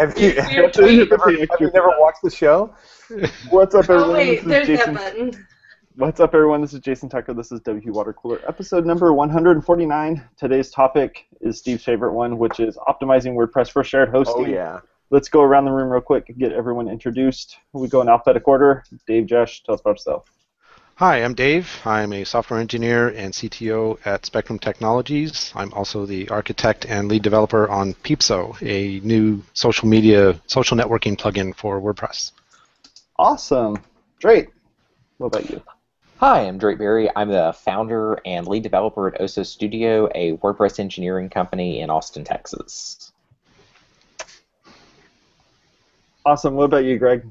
Have you, have you, Weird tweet. never, have you never watched the show? What's up, oh, everyone? Oh wait, this is there's Jason. that button. What's up, everyone? This is Jason Tucker. This is WP Water Cooler, episode number 149. Today's topic is Steve's favorite one, which is optimizing WordPress for shared oh, hosting. Oh yeah. Let's go around the room real quick and get everyone introduced. We go in alphabetic order. Dave, Jesch, tell us about yourself. Hi, I'm Dave. I'm a software engineer and CTO at Spectrum Technologies. I'm also the architect and lead developer on Peepso, a new social media, social networking plugin for WordPress. Awesome. Drake, what about you? Hi, I'm Drake Berry. I'm the founder and lead developer at Oso Studio, a WordPress engineering company in Austin, Texas. Awesome. What about you, Greg?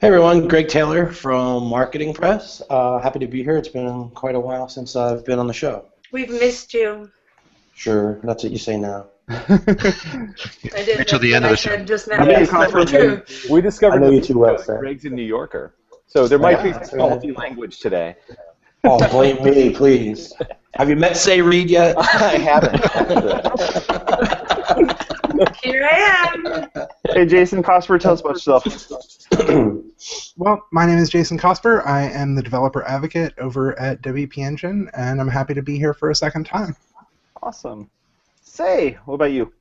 Hey everyone, Greg Taylor from Marketing Press. Uh, happy to be here. It's been quite a while since I've been on the show. We've missed you. Sure, that's what you say now. I did Until the end of the show. said Just now. I mean, Yes, it's true. we discovered I know you that- too well, sir. Greg's a New Yorker, so there might Yeah, be that's some right. faulty language today. Oh, blame me, please. Have you met Sé Reed yet? I haven't. Here I am. Hey, Jason Cosper, tell us about yourself. Well, my name is Jason Cosper. I am the developer advocate over at WP Engine, and I'm happy to be here for a second time. Awesome. Sé, what about you?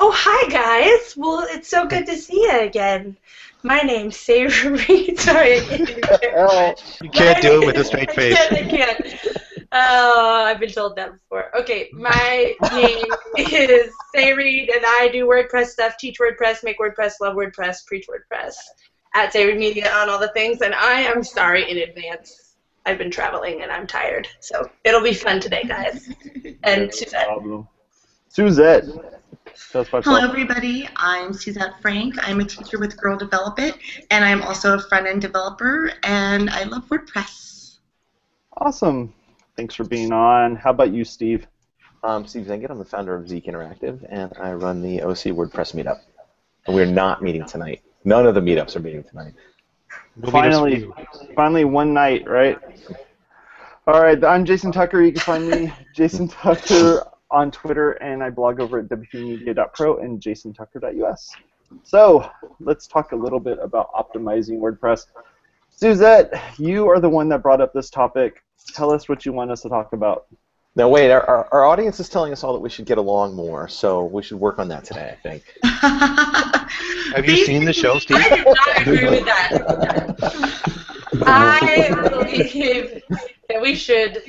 Oh, hi guys. Well, it's so good to see you again. My name's Sarah Reed. Sorry, I can't do it. You can't do it with a My- straight I face. can't, I can't. Oh, I've been told that before. Okay, my name is Sé Reed, and I do WordPress stuff, teach WordPress, make WordPress, love WordPress, preach WordPress at Sé Reed Media on all the things. And I am sorry in advance. I've been traveling and I'm tired, so it'll be fun today, guys. And Suzette. problem. Suzette, tell us about Hello, everybody. I'm Suzette Franck. I'm a teacher with Girl Develop It, and I'm also a front end developer, and I love WordPress. Awesome. Thanks for being on. How about you, Steve? I'm Steve Zehngut. I'm the founder of Zeek Interactive, and I run the OC WordPress meetup. And we're not meeting tonight. None of the meetups are meeting tonight. We'll finally, with finally one night, right? All right, I'm Jason Tucker. You can find me, Jason Tucker, on Twitter, and I blog over at wpmedia.pro and jasontucker.us. So let's talk a little bit about optimizing WordPress. Suzette, you are the one that brought up this topic. Tell us what you want us to talk about. Now, wait, our, our, our audience is telling us all that we should get along more, so we should work on that today, I think. Have you seen the show, Steve? I do not agree with that. I believe that we should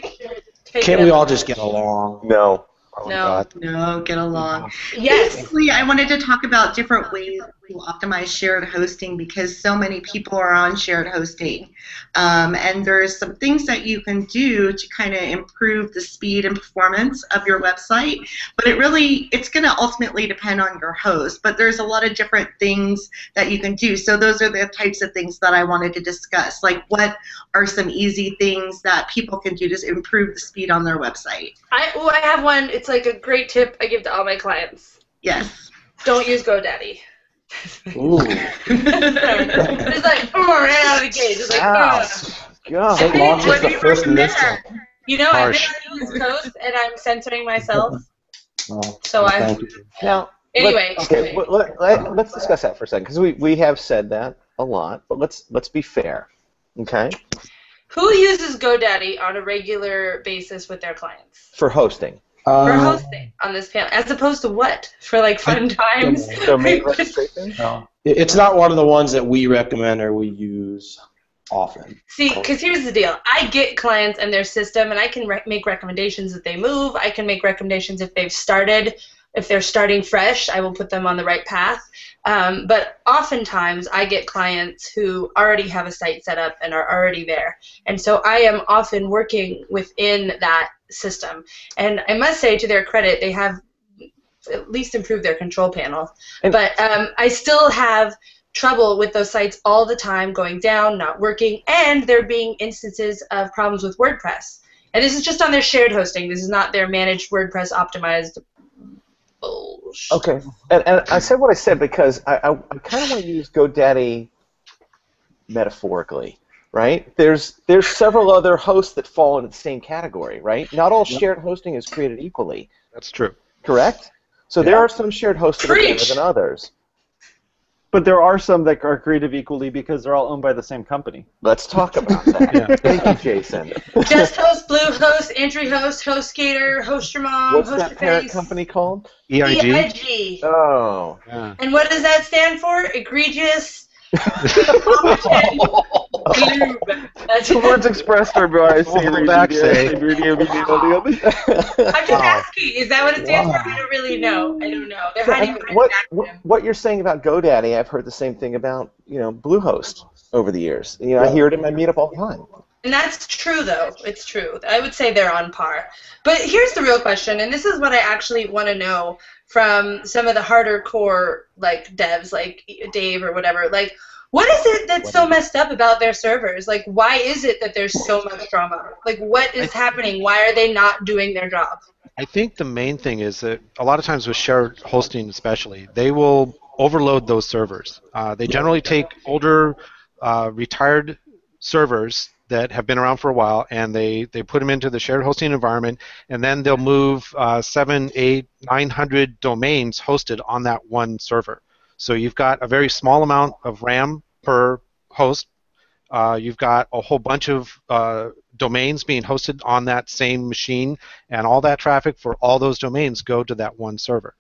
take Can't it we all just get along? No. No. No, get along. Yes. Basically, I wanted to talk about different ways to optimize shared hosting because so many people are on shared hosting. Um, and there's some things that you can do to kind of improve the speed and performance of your website. But it really, it's going to ultimately depend on your host. But there's a lot of different things that you can do. So those are the types of things that I wanted to discuss. Like, what are some easy things that people can do to improve the speed on their website? I, oh, I have one. It's like a great tip I give to all my clients. Yes. Don't use GoDaddy. Ooh. it's like, oh, right out of the gate. It's like, Ow. ugh. God. It launches What do the you first recommend? missile. You know, I've been on the East Coast, and I'm censoring myself. Oh, So I- thank you. Now, Anyway. Let, okay, let, let, let, let's discuss that for a second because we, we have said that a lot, but let's let's be fair, okay? Who uses GoDaddy on a regular basis with their clients? For hosting, For Um, hosting on this panel, as opposed to what? For like fun times? domain registration. no. It's not one of the ones that we recommend or we use often. See, because here's the deal. I get clients and their system, and I can re- make recommendations if they move. I can make recommendations if they've started. If they're starting fresh, I will put them on the right path. Um, but oftentimes, I get clients who already have a site set up and are already there. And so I am often working within that system. And I must say, to their credit, they have at least improved their control panel. But um, I still have trouble with those sites all the time, going down, not working, and there being instances of problems with WordPress. And this is just on their shared hosting. This is not their managed WordPress optimized. Okay, and, and I said what I said because I, I, I kind of want to use GoDaddy metaphorically, right? There's there's several other hosts that fall into the same category, right? Not all shared hosting is created equally, That's true. correct? So there are some shared hosts that are better than others. But there are some that are creative equally because they're all owned by the same company. Let's talk about that. Yeah. Thank you, Jason. JustHost, Bluehost, Entry Host, host HostGator, Host Your Mom, What's Host that Your parent Face. company called? EIG. EIG. Oh. Yeah. And what does that stand for? Egregious. Competent Glue. That's The words expressed are by Hold back, say. I'm just asking. Is that what it stands for? I don't really know. I don't know. They're So, hiding think behind what, what what you're saying about GoDaddy, I've heard the same thing about you know Bluehost over the years. You know, I hear it in my meetup all the time. And that's true, though. It's true. I would say they're on par. But here's the real question, and this is what I actually want to know from some of the harder core like devs, like Dave or whatever. Like, what is it that's so messed up about their servers? Like, why is it that there's so much drama? Like, what is happening? Why are they not doing their job? I think the main thing is that a lot of times with shared hosting, especially, they will overload those servers. Uh, they generally take older, uh, retired servers that have been around for a while, and they, they put them into the shared hosting environment, and then they'll move uh, seven, eight, nine hundred domains hosted on that one server. So you've got a very small amount of RAM per host. Uh, you've got a whole bunch of uh, domains being hosted on that same machine, and all that traffic for all those domains go to that one server.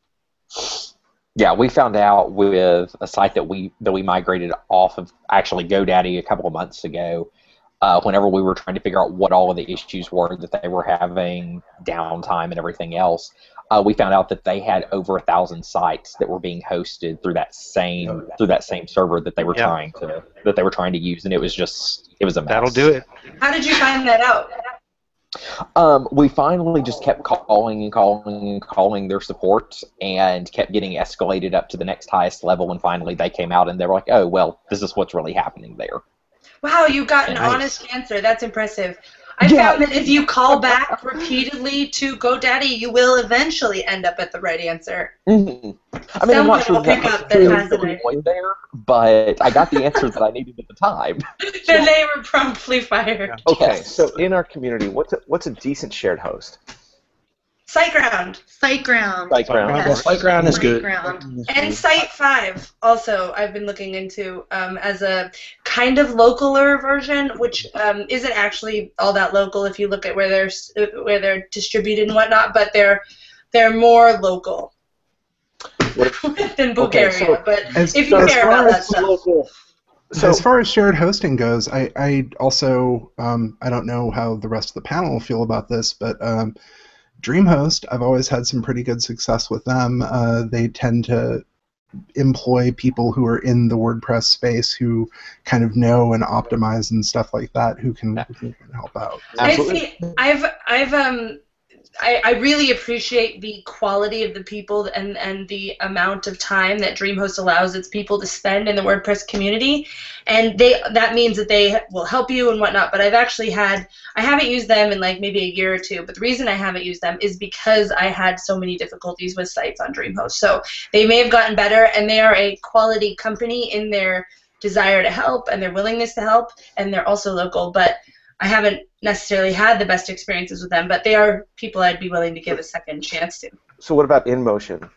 Yeah, we found out with a site that we that we migrated off of actually GoDaddy a couple of months ago. Uh, whenever we were trying to figure out what all of the issues were that they were having, downtime and everything else, uh, we found out that they had over a thousand sites that were being hosted through that same through that same server that they were Yeah. trying to that they were trying to use, and it was just it was a mess. That'll do it. How did you find that out? Um, we finally just kept calling and calling and calling their support and kept getting escalated up to the next highest level. And finally, they came out and they were like, "Oh, well, this is what's really happening there." Wow, you got an Nice. honest answer. That's impressive. I Yeah. found that if you call back repeatedly to GoDaddy, you will eventually end up at the right answer. Mhm. I mean, I'm Someone not sure will pick what up that was has really it. going there, but I got the answer that I needed at the time. then they were promptly fired. Okay, so in our community, what's a, what's a decent shared host? SiteGround SiteGround. SiteGround. Yeah, SiteGround is good. SiteGround. and Site5 also I've been looking into um, as a kind of localer version, which um, isn't actually all that local if you look at where they're uh, where they're distributed and whatnot, but they're they're more local than Bulgaria. so- but As, if you as care far about that as stuff. So as far as shared hosting goes, I, I also um, I don't know how the rest of the panel feel about this, but um, DreamHost I've always had some pretty good success with them. Uh, they tend to employ people who are in the WordPress space who kind of know and optimize and stuff like that who can, who can help out. I absolutely. see, I've I've um I, I really appreciate the quality of the people and, and the amount of time that DreamHost allows its people to spend in the WordPress community, and they that means that they will help you and whatnot. But I've actually had I haven't used them in like maybe a year or two. But the reason I haven't used them is because I had so many difficulties with sites on DreamHost. So they may have gotten better, and they are a quality company in their desire to help and their willingness to help, and they're also local. But I haven't necessarily had the best experiences with them, but they are people I'd be willing to give a second chance to. So what about InMotion?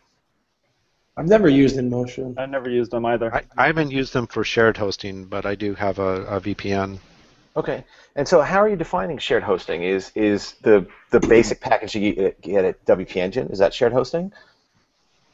I've never used InMotion. I never used them either. I, I haven't used them for shared hosting, but I do have a, a VPN. Okay, and so how are you defining shared hosting? Is is the the basic package you get, get at WP Engine? Is that shared hosting?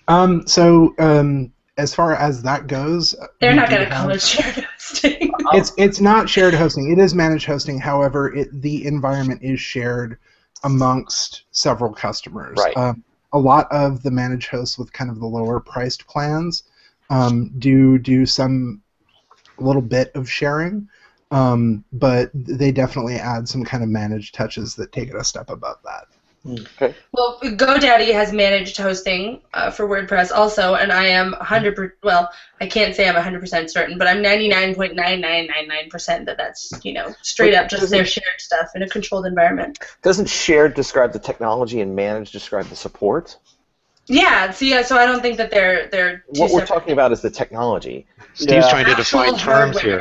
Um, so um, as far as that goes, They're not going to call it shared hosting. It's it's not shared hosting. It is managed hosting. However, it the environment is shared amongst several customers. Right. Um, a lot of the managed hosts with kind of the lower priced plans um, do do some little bit of sharing, um, but they definitely add some kind of managed touches that take it a step above that. Well, GoDaddy has managed hosting uh, for WordPress also, and I am 100 per, well, I can't say I'm 100% certain, but I'm 99.9999% that that's, you know, straight But up just their shared stuff in a controlled environment. Doesn't shared describe the technology and managed describe the support? Yeah, so yeah, so I don't think that they're they're two What we're talking about is the technology. Steve's Yeah. trying to Actual define terms here.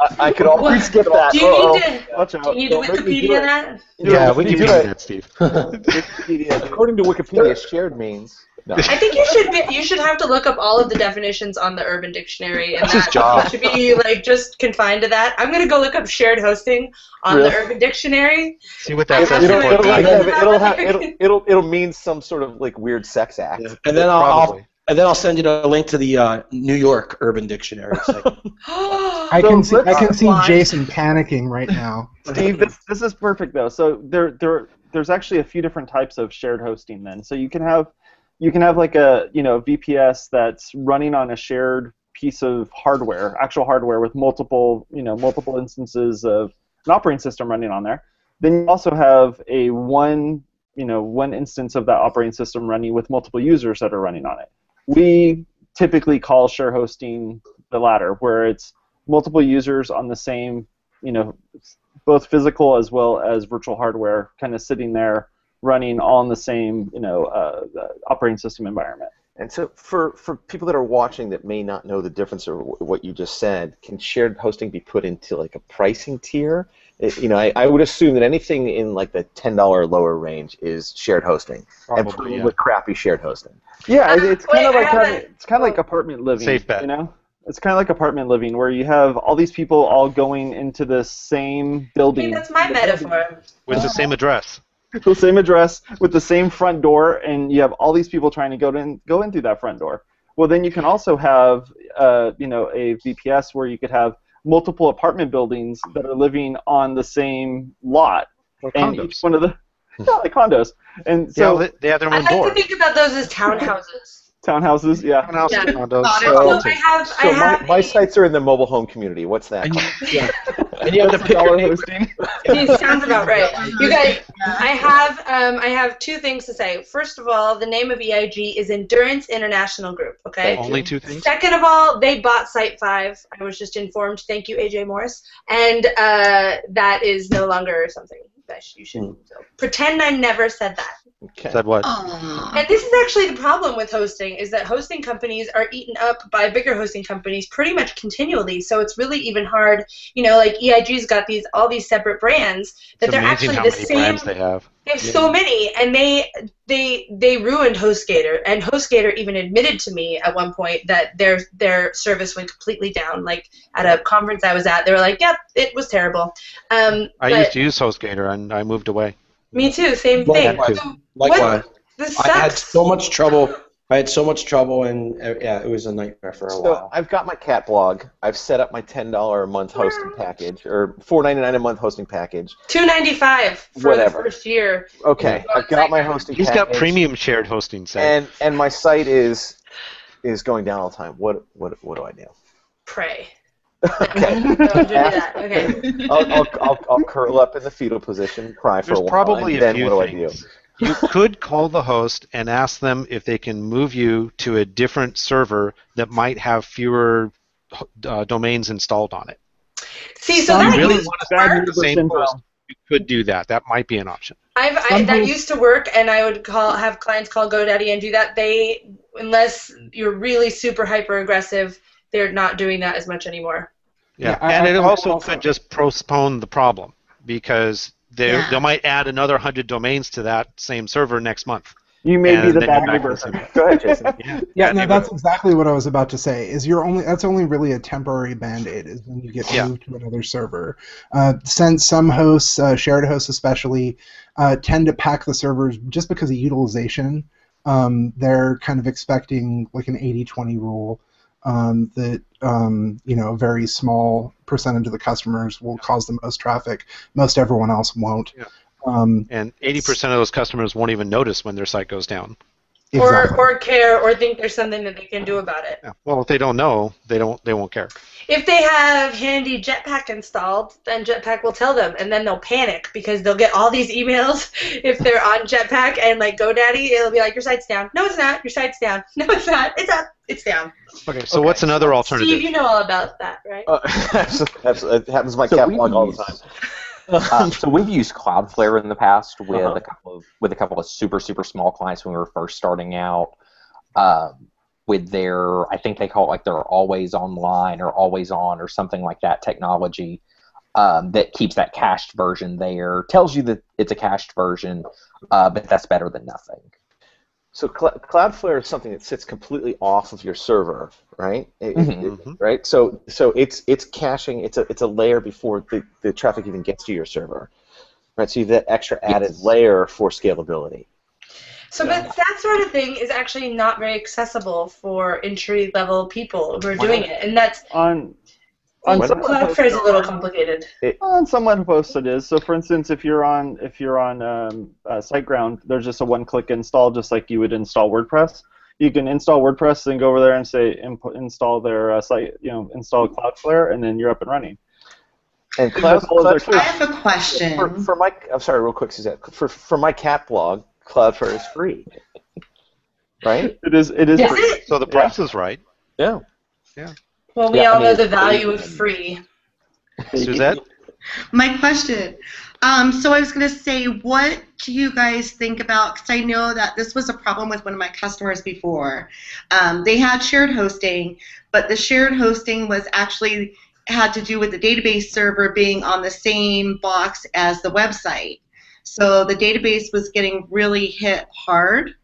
I, I could always What? skip that. Do you Uh-oh. need to Watch out. do you need to Don't make me do Wikipedia that? Yeah, we You can do do it. that, Steve. Wikipedia. According to Wikipedia, shared means No. I think you should be, you should have to look up all of the definitions on the Urban Dictionary, and That's his that job. should be like just confined to that. I'm gonna go look up shared hosting on Really? the Urban Dictionary. See what that I says It'll, to before it'll, it have, it'll, have, it'll, it'll, it'll mean some sort of like weird sex act. Yeah. And then I'll, I'll and then I'll send you a link to the uh, New York Urban Dictionary. site. I So can see I can see Jason panicking right now. Steve, this, this is perfect though. So there, there, there's actually a few different types of shared hosting. Then, so you can have, you can have like a, you know, VPS that's running on a shared piece of hardware, actual hardware with multiple, you know, multiple instances of an operating system running on there. Then you also have a one, you know, one instance of that operating system running with multiple users that are running on it. We typically call share hosting the latter, where it's multiple users on the same, you know, both physical as well as virtual hardware, kind of sitting there running on the same, you know, uh, uh, operating system environment. And so, for, for people that are watching that may not know the difference of what you just said, can shared hosting be put into like a pricing tier? It- you know, I, I would assume that anything in like the ten dollar lower range is shared hosting, and Probably, yeah. with crappy shared hosting. Yeah, it, Uh, it's kind of like having, it's kind of like apartment living. Safe bet. You know, it's kind of like apartment living where you have all these people all going into the same Hey, building. that's my metaphor. with the same address. The same address with the same front door, and you have all these people trying to go in go in through that front door. Well, then you can also have, uh, you know, a VPS where you could have multiple apartment buildings that are living on the same lot, Or and condos. each one of the yeah, like condos, and so yeah, they, they have their I own like door. to think about those as townhouses. townhouses. Yeah, Townhouse Yeah. condos. Got it. all So I too. have So I my, have my a- sites are in the mobile home community. What's that? you, yeah. And you have to pick your dollar hosting. It sounds about right. You guys, I have um, I have two things to say. First of all, the name of EIG is Endurance International Group. Okay. Only two things. Second of all, they bought Site Five. I was just informed. Thank you, AJ Morris. And uh, that is no longer something that you should so pretend I never said that. Okay. Said what? Aw. And this is actually the problem with hosting is that hosting companies are eaten up by bigger hosting companies pretty much continually. So it's really even hard. You know, like EIG's got these all these separate brands that It's they're amazing actually how the many same. they have. They have so many, and they they they ruined HostGator, and HostGator even admitted to me at one point that their their service went completely down. Like at a conference I was at, they were like, "Yep, it was terrible." Um, I but used to use HostGator and I moved away. Me too, same Well, thing. likewise. So Likewise, this I had so much trouble. I had so much trouble, and uh, yeah, it was a nightmare for a So while. I've got my cat blog. I've set up my ten dollar a month hosting package, or four ninety nine a month hosting package. Two ninety five for Whatever. the first year. Okay, I've got my hosting. He's got premium shared hosting set. and and my site is is going down all the time. What what what do I do? Pray. Okay. Don't do that. Okay. I'll, I'll, I'll, I'll curl up in the fetal position, cry for a while, probably and a then few what do I do? You could call the host and ask them if they can move you to a different server that might have fewer uh, domains installed on it. See, so that really used to to work. the same host. You could do that. That might be an option. I've, I, that used to work, and I would call have clients call GoDaddy and do that. They, unless you're really super hyper aggressive, they're not doing that as much anymore. Yeah, Yeah, and I- it I also also- could just postpone the problem because they Yeah. they might add another hundred domains to that same server next month. You may be the bad you're neighbor. to the same- Go ahead, Jason. Yeah, Yeah, no, that's exactly what I was about to say. Is you're only that's only really a temporary band-aid is when you get Yeah. moved to another server. Uh, since some hosts, uh, shared hosts especially, uh, tend to pack the servers just because of utilization. Um, they're kind of expecting like an 80-20 rule um, that um, you know a very small percentage of the customers will cause the most traffic. Most everyone else won't. Yeah. Um, And 80% of those customers won't even notice when their site goes down. Exactly. Or, or care or think there's something that they can do about it. Yeah. Well, if they don't know, they don't they won't care. If they have handy Jetpack installed, then Jetpack will tell them, and then they'll panic because they'll get all these emails if they're on Jetpack and like GoDaddy, it'll be like your site's down. No, it's not. Your site's down. No, it's not. It's up. It's down. Okay, so Okay. what's another alternative? Steve, you know all about that, right? Uh, absolutely. It happens to my So cat we blog all the time. Uh, so we've used Cloudflare in the past with Uh-huh. a couple of with a couple of super super small clients when we were first starting out. Um, with their, I think they call it like their always online or always on or something like that technology um, that keeps that cached version there. Tells you that it's a cached version, uh, but that's better than nothing. So Cl- Cloudflare is something that sits completely off of your server, right? It- it- Mhm. it- right. So so it's it's caching. It's a it's a layer before the, the traffic even gets to your server, right? So you have that extra added Yes. layer for scalability. So, but that sort of thing is actually not very accessible for entry level people who are doing it, and that's On on Why some not? Cloudflare is a little complicated. on some web hosts it is. So for instance, if you're on if you're on um, uh, SiteGround, there's just a one-click install, just like you would install WordPress. You can install WordPress and go over there and say input, install their uh, site, you know, install Cloudflare, and then you're up and running. And Cloud, That's all of their I have a question. for, for my I'm sorry, real quick, Suzette. For for my cat blog, Cloudflare is free, right? It is it is Is free. So the price is right. Yeah. Yeah. Well, we Yeah, I all mean, know the value of free. Suzette? My question. Um, so I was going to say, what do you guys think about? Because I know that this was a problem with one of my customers before. Um, they had shared hosting, but the shared hosting was actually had to do with the database server being on the same box as the website. So the database was getting really hit hard.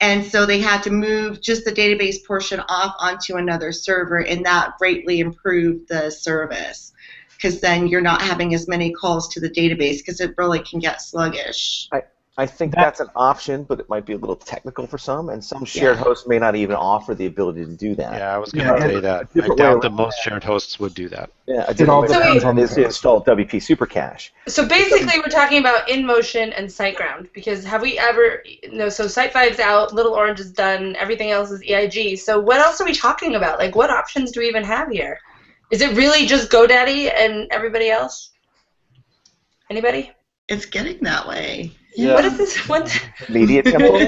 And so they had to move just the database portion off onto another server, and that greatly improved the service because then you're not having as many calls to the database because it really can get sluggish. I think that's an option, but it might be a little technical for some, and some shared Yeah. hosts may not even offer the ability to do that. Yeah, I was going to and say that. I different way doubt that most shared hosts would do that. Yeah, a It all different way depends around on the is to host. install WP Supercache. So basically, we're talking about InMotion and SiteGround because have we ever? No. So Site5's out, Little Orange is done, everything else is EIG. So what else are we talking about? Like, what options do we even have here? Is it really just GoDaddy and everybody else? Anybody? It's getting that way. Yeah. What is this? What? Media temple.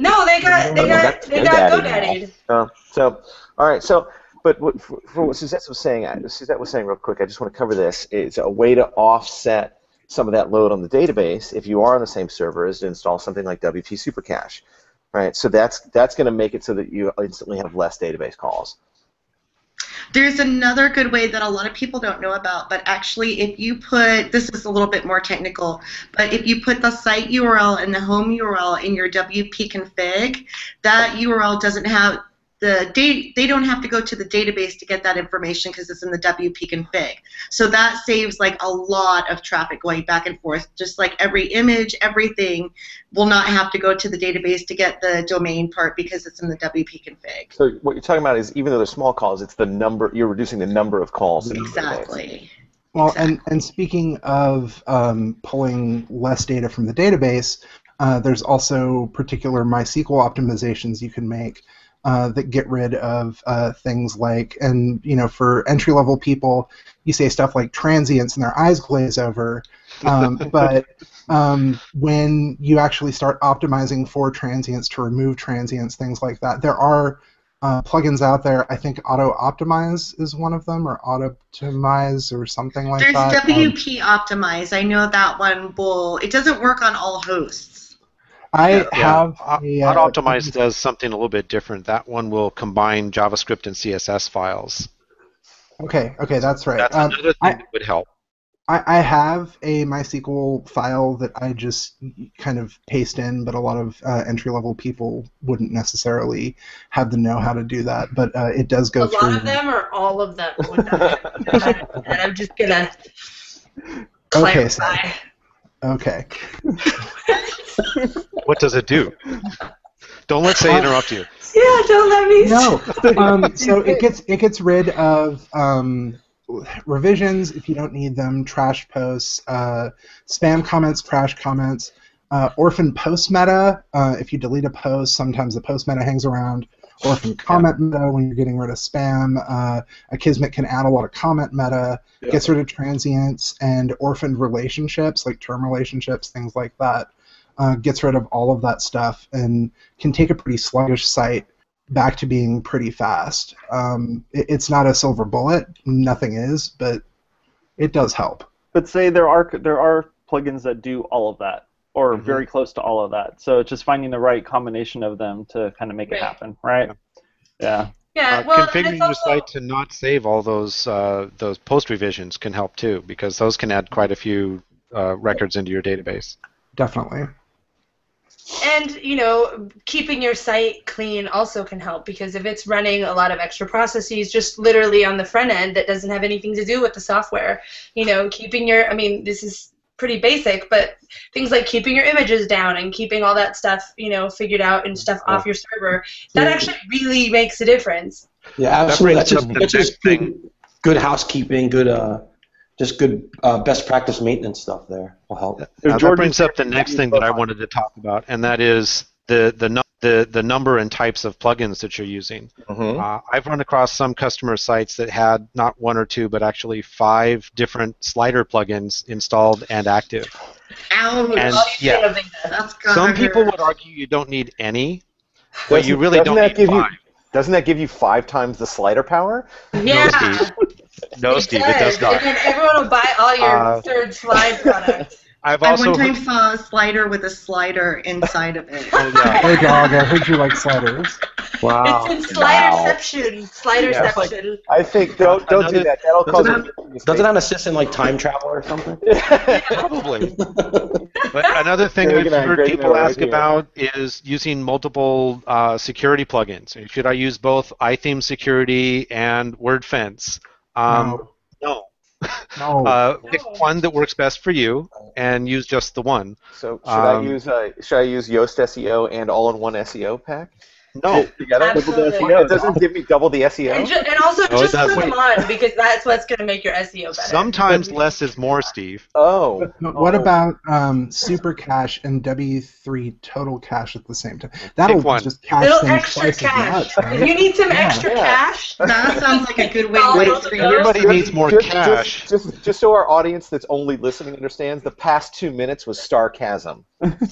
no, they got they got that's they got GoDaddy GoDaddy. Uh, so, all right. So, but what, for, for what Suzette was saying, I- Suzette was saying real quick. I just want to cover this. It's a way to offset some of that load on the database if you are on the same server is to install something like WP Supercache, right? So that's that's going to make it so that you instantly have less database calls. There's another good way that a lot of people don't know about, but actually, if you put this is a little bit more technical, but if you put the site URL and the home URL in your WP config, that URL doesn't have the date. They don't have to go to the database to get that information because it's in the WP config. So that saves like a lot of traffic going back and forth. Just like every image, everything will not have to go to the database to get the domain part because it's in the WP config. So what you're talking about is even though they're small calls, it's the number you're reducing the number of calls. in the database. Exactly. Well, and, and speaking of um, pulling less data from the database, uh, there's also particular MySQL optimizations you can make uh, that get rid of uh, things like, and you know, for entry level people, you say stuff like transients and their eyes glaze over. Um, but um, when you actually start optimizing for transients to remove transients, things like that, there are uh, plugins out there. I think Autoptimize is one of them, or Auto Optimize or something like There's that. Um, WP Optimize. I know that one will. It doesn't work on all hosts. I have Au- a, uh, Autoptimize does something a little bit different. That one will combine JavaScript and CSS files. Okay, okay, that's right. That's Um, another thing I- that would help. I, I have a MySQL file that I just kind of paste in, but a lot of uh, entry level people wouldn't necessarily have the know how to do that. But uh, it does go A through. A lot of them or all of them would not. and I'm just gonna Okay, so- clarify. Okay. What does it do? Don't let Sé interrupt you. Yeah, don't let me. No. Um, so it gets it gets rid of um, revisions if you don't need them, trash posts, uh, spam comments, trash comments, uh, orphan post meta. Uh, if you delete a post, sometimes the post meta hangs around. Orphan comment meta when you're getting rid of spam. Uh, Akismet can add a lot of comment meta. Yeah. Gets rid of transients and orphaned relationships like term relationships, things like that. Uh, gets rid of all of that stuff and can take a pretty sluggish site back to being pretty fast. Um, it, it's not a silver bullet, nothing is, but it does help. But say there are there are plugins that do all of that, or Mhm. very close to all of that. So it's just finding the right combination of them to kind of make Right. it happen, right? Yeah. Yeah, Uh, well, configuring it's your also, site to not save all those uh, those post revisions can help too, because those can add quite a few uh, records into your database. Definitely. and you know, keeping your site clean also can help because if it's running a lot of extra processes just literally on the front end that doesn't have anything to do with the software, you know, keeping your I mean, this is pretty basic, but things like keeping your images down and keeping all that stuff, you know, figured out and stuff off your server, that Yeah. actually really makes a difference. Yeah, absolutely. brings That's just, that's just next good, good housekeeping, good, uh, just good uh, best practice maintenance stuff there will help. Now, that Jordan- brings up the next thing that I wanted to talk about, and that is the the nu- the, the number and types of plugins that you're using. Mhm. Uh, I've run across some customer sites that had not one or two, but actually five different slider plugins installed and active. Ouch. And All yeah, think of it. That's gotta some people would argue you don't need any, but Doesn't- you really doesn't don't that need give you- five. Doesn't that give you five times the slider power? Yeah. Steve. No, Steve, it does not. And then everyone will buy all your Uh, third slide product. I've I also one time saw a slider with a slider inside of it. oh, yeah. Hey dog, I heard you like sliders. Wow. It's in Sliderception. Sliderception. I think don't don't do that. That'll cause Doesn't a Does it have an assistant like time travel or something? Probably. But another thing Greg I've heard Greg and I people ask here. about is using multiple uh, security plugins. Should I use both iTheme Security and WordFence? Um, no. No. Uh, pick No. one that works best for you and use just the one. So should I Um, use uh, should I use Yoast SEO and all-in-one SEO pack No. together? Absolutely. It doesn't give me double the And, SEO. ju- and also No, just put them on because that's what's going to make your SEO better. Sometimes less is more, Steve. Oh, But what Oh. about um, Super Cache and W3 Total Cache at the same time? That'll one. just cache Little things extra twice as much, right? you need some Yeah. extra Yeah. cash, That sounds like a good way to wait. Everybody needs more just, cash. Just, just, just so our audience that's only listening understands, the past two minutes was sarcasm.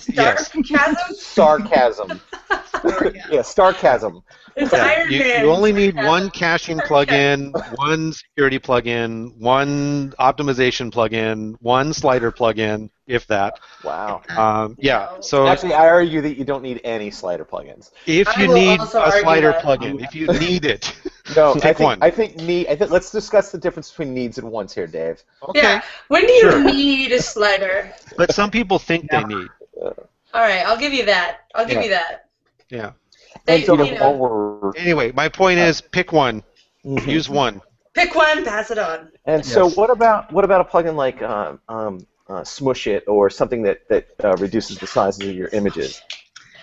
Yes. sarcasm. Sarcasm. yeah, sarcasm. It's Yeah, Iron you, Man. you only need sarcasm. one caching plugin, one security plugin, one optimization plugin, one slider plugin, if that. Wow. Um, yeah. So Actually, I argue that you don't need any slider plugins. if you need a slider that. plugin, if you need it, No, I think, one. I think need. I think let's discuss the difference between needs and wants here, Dave. okay. Yeah. When do you Sure. need a slider? But some people think they need. All right, I'll give you that. I'll give Yeah. you that. Yeah. They, you know, or, Anyway, my point is, pick one. Mm-hmm. Use one. pick one, pass it on. and so what about what about a plugin like um, um, uh, Smush It or something that that uh, reduces the sizes of your images?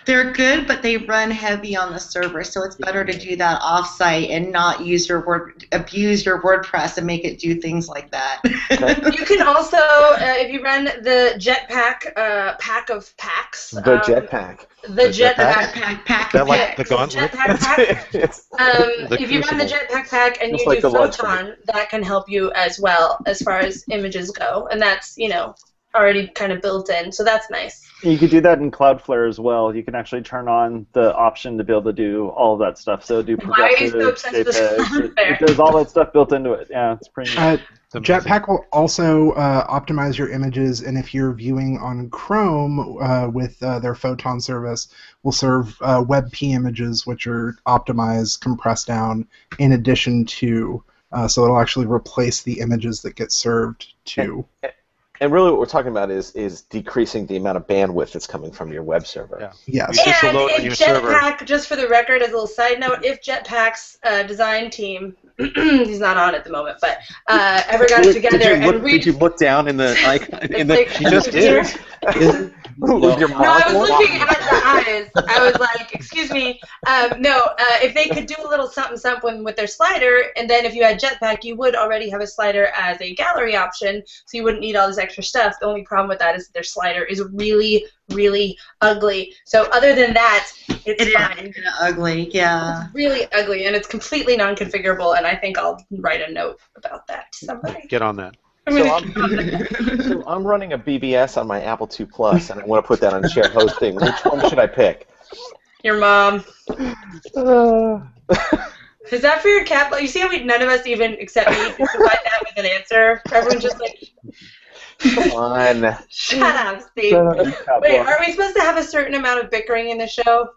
They're good, but they run heavy on the server, so it's better to do that offsite and not use your word, abuse your WordPress and make it do things like that. You can also, uh, if you run the Jetpack uh, pack of packs, The um, Jetpack. the the Jetpack Pack, pack That like the gauntlet? Jetpack pack. Um, The if you run the Jetpack pack and Just you like do Photon, that can help you as well as far as images go, and that's you know already kind of built in, so that's nice. You could do that in Cloudflare as well. You can actually turn on the option to be able to do all of that stuff. So do Why are you progressive, so JPEGs. It, it does all that stuff built into it. Yeah, it's pretty. neat. Uh, It's. Jetpack will also uh, optimize your images, and if you're viewing on Chrome uh, with uh, their Photon service, will serve uh, WebP images, which are optimized, compressed down, in addition to. Uh, so it'll actually replace the images that get served to. And really, what we're talking about is is decreasing the amount of bandwidth that's coming from your web server. Yeah. Yes. Reduce the And load on if your server. Jetpack, just for the record, as a little side note, if Jetpack's uh, design team, he's not on at the moment, but uh, ever got together did, you look, and re- did you look down in the like in the? It's You just here. did. with your No, I was looking at the eyes. I was like, "Excuse me." Um, no, uh, if they could do a little something, something with their slider, and then if you had Jetpack, you would already have a slider as a gallery option, so you wouldn't need all this extra stuff. The only problem with that is that their slider is really, really ugly. So other than that, it's It is fine. kind of ugly, yeah. Really ugly, and it's completely non-configurable. And I think I'll write a note about that to somebody. Get on that. I'm So I'm, so I'm running a BBS on my Apple II Plus, and I want to put that on shared hosting. Which one should I pick? Your mom. Uh, Is that for your cat? You see how we none of us even except me can provide that with an answer. Everyone's just like, come on. shut up, Steve. Shut up, Wait, are we supposed to have a certain amount of bickering in the show?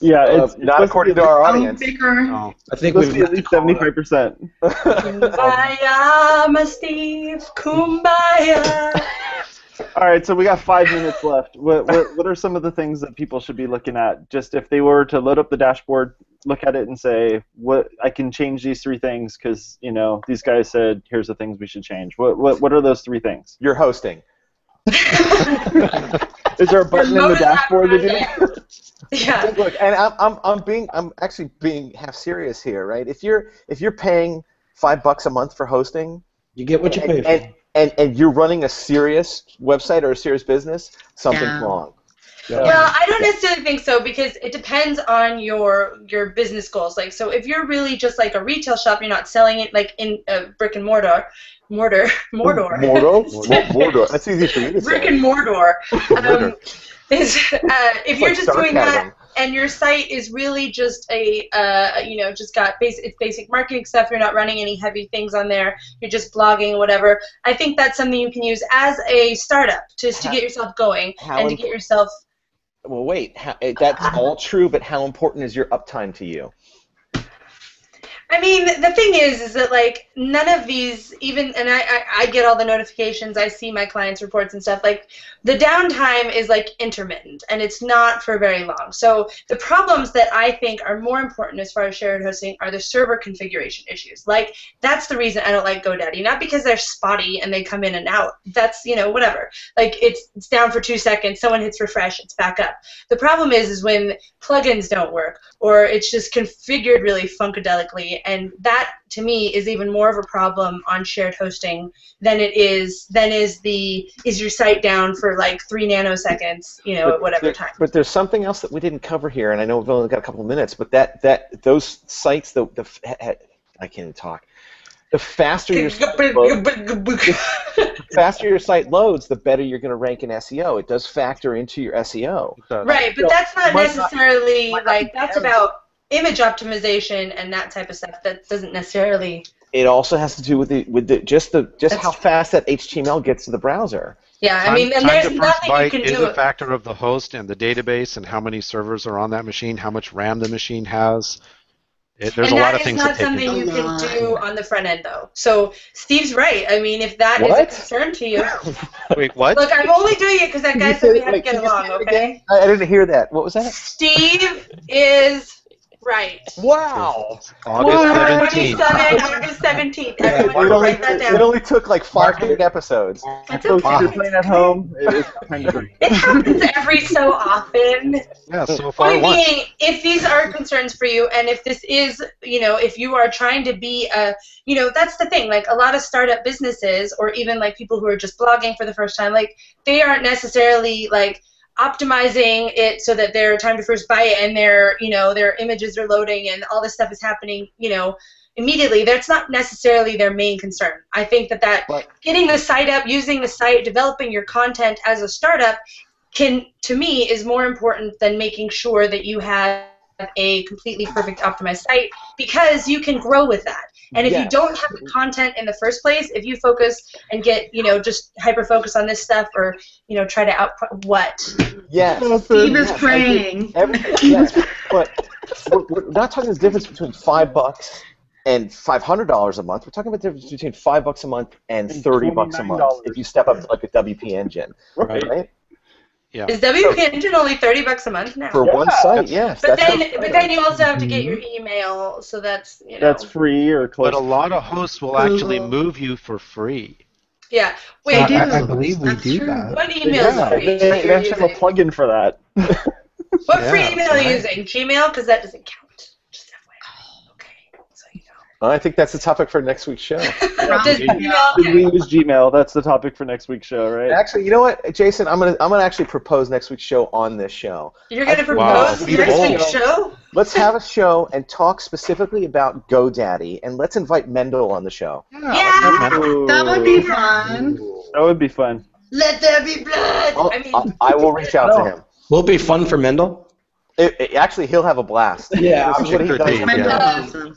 Yeah, Uh, it's, it's not supposed according to to our audience. bigger. Oh. I think It's supposed we've be at least seventy-five percent. Kumbaya, my Steve. Kumbaya. All right, so we got five minutes left. What, what what are some of the things that people should be looking at? Just if they were to load up the dashboard, look at it and say, "What I can change these three things because you know these guys said here's the things we should change." What what what are those three things? You're hosting. Is there a button in the Load that dashboard to do that? project. Yeah. Look, and I'm, I'm, I'm being, I'm actually being half serious here, right? If you're, if you're paying five bucks a month for hosting, You get what you pay for. and, and, and you're running a serious website or a serious business, something's Yeah. wrong. Yeah. Well, I don't necessarily think so because it depends on your your business goals. Like, so if you're really just like a retail shop, you're not selling it like in uh, brick and mortar, mortar, mortar, Mordor? Mordor. That's easy for you to say. brick and mortar. Um, is, uh, if you're like just doing that and your site is really just a uh, you know just got basic it's basic marketing stuff you're not running any heavy things on there you're just blogging whatever i think that's something you can use as a startup just to How- get yourself going how and to get yourself Well, wait. How, eh, that's all true, but how important is your uptime to you? I mean, the thing is, is that like none of these, even, and I, I, I get all the notifications, I see my clients' reports and stuff. Like the downtime is like intermittent, and it's not for very long. So the problems that I think are more important as far as shared hosting are the server configuration issues. Like that's the reason I don't like GoDaddy, not because they're spotty and they come in and out. That's you know whatever. Like it's it's down for two seconds, someone hits refresh, it's back up. The problem is, is when plugins don't work or it's just configured really funkadelically, and that to me is even more of a problem on shared hosting than it is than is the is your site down for like three nanoseconds, you know, at whatever there- time. But there's something else that we didn't cover here, and I know we've only got a couple of minutes, but that that those sites, the the f- ha- ha- I can't even talk. The faster your site the faster your site loads, the better you're going to rank in SEO. It does factor into your SEO. Right, but So, that's not necessarily not like that's about image optimization and that type of stuff. That doesn't necessarily. It also has to do with the with the just the just That's how true. fast that HTML gets to the browser. Yeah, I mean, and time there's to first nothing you byte can is do. a factor of the host and the database and how many servers are on that machine, how much RAM the machine has. It, there's and a lot that of is things not that take something you can do on the front end, though. So Steve's right. I mean, if that is a concern to you, Wait, what? look, I'm only doing it because that guy you said say- we had to get along. Okay. I, I didn't hear that. What was that? Steve is right. Wow. August August 17th. August 17th. Everyone It only, it only took like 500 episodes. That's Folks, if okay. you're playing at home, it- it's time. It happens every so often. Yeah, so far Point once. being, if these are concerns for you, and if this is, you know, if you are trying to be a, you know, that's the thing. Like a lot of startup businesses, or even like people who are just blogging for the first time, like they aren't necessarily like optimizing it so that their time to first byte and their, you know, their images are loading and all this stuff is happening, you know, immediately. That's not necessarily their main concern. I think that that But- getting the site up, using the site, developing your content as a startup can to me is more important than making sure that you have a completely perfect optimized site because you can grow with that. And if you don't have the content in the first place, if you focus and get, you know, just hyper focus on this stuff or, you know, try to out what? Yes. Steve is Yes, I praying. Every, yes, but we're, we're not talking the difference between five bucks and five hundred dollars a month. We're talking about the difference between five bucks a month and And thirty bucks a month if you step up to like a WP engine, Right. right? Yeah. Is WP Engine only thirty bucks a month now? For one Yeah. site, yes. but then, how- but then you also have to get your mm-hmm. email, so that's you know. That's free or close. But a lot of hosts will actually move you for free. yeah. They Wait, do. I, I believe we That's do true. that. what email is yeah, free? they, that they actually have a using? plugin for that. What free Yeah, email are you right. using? Gmail? Because that doesn't count. Just FYI. Okay. So you know. I think that's the topic for next week's show. Does Should we use Gmail? That's the topic for next week's show, right? Actually, you know what, Jason? I'm gonna I'm gonna actually propose next week's show on this show. you're going to Wow. propose next Bold. week's show? Let's have a show and talk specifically about GoDaddy, and let's invite Mendel on the show. Yeah. That would be fun. That would be fun. Let there be blood. I'll- I mean, I, I will reach out to him. Will it be fun for Mendel? It, it- actually, he'll have a blast. Yeah, this is what he Could does. yeah. Uh,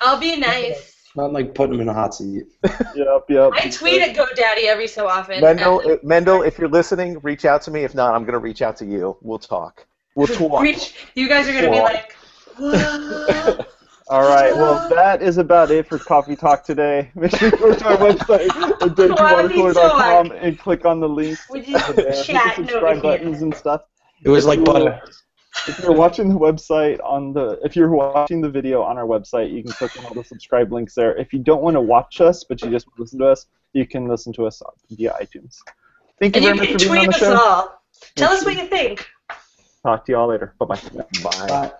I'll be nice. Not like putting him in a hot seat. Yep, yep. I tweet at GoDaddy every so often. Mendel, and- if, Mendel, if you're listening, reach out to me. If not, I'm going to reach out to you. We'll talk. We'll talk. Reach, you guys are going to be like, "Whoa." All right. Well, that is about it for Coffee Talk today. Make sure you go to our website at daisywatercooler.com and click on the links We just there. Hit the chat subscribe buttons and stuff. It was like you- butter. If you're watching the website on the, if you're watching the video on our website, you can click on all the subscribe links there. If you don't want to watch us, but you just want to listen to us, you can listen to us via iTunes. Thank you And very you much can for being on tweet the us show. all. Tell us what you think. Talk to you all later. Bye bye. Bye. Bye.